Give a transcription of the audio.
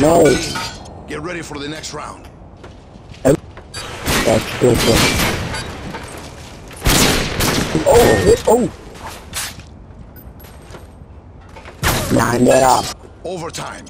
No. team. Get ready for the next round. That's good. Oh, oh. Line that up. Overtime.